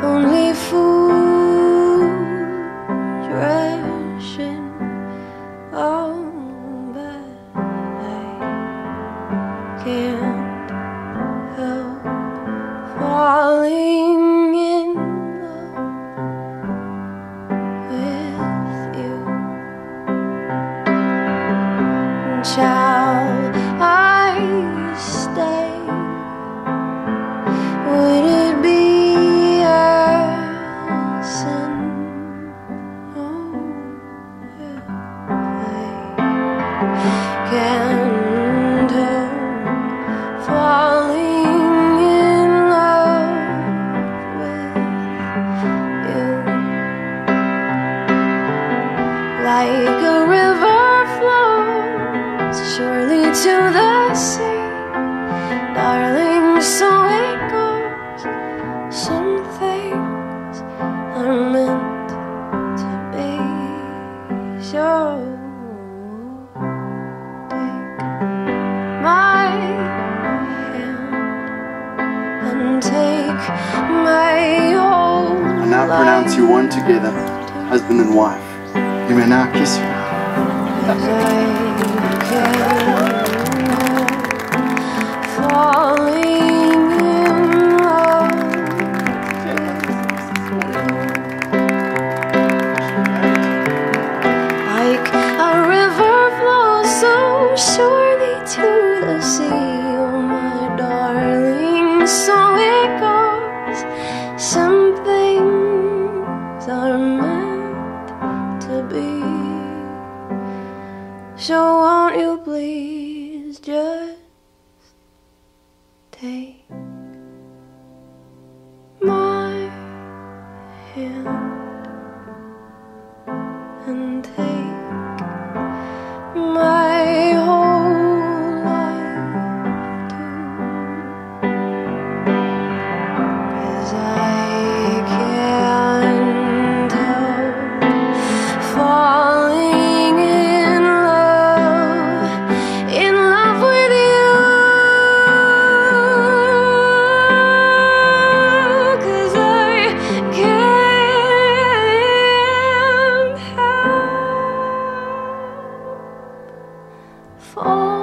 Only Like a river flows surely to the sea, darling. So it goes. Some things are meant to be. So take my hand and take my whole I now pronounce you one together, husband and wife. You may now kiss. Love like a river flows so surely to the sea, So won't you please just take my hand and take fall.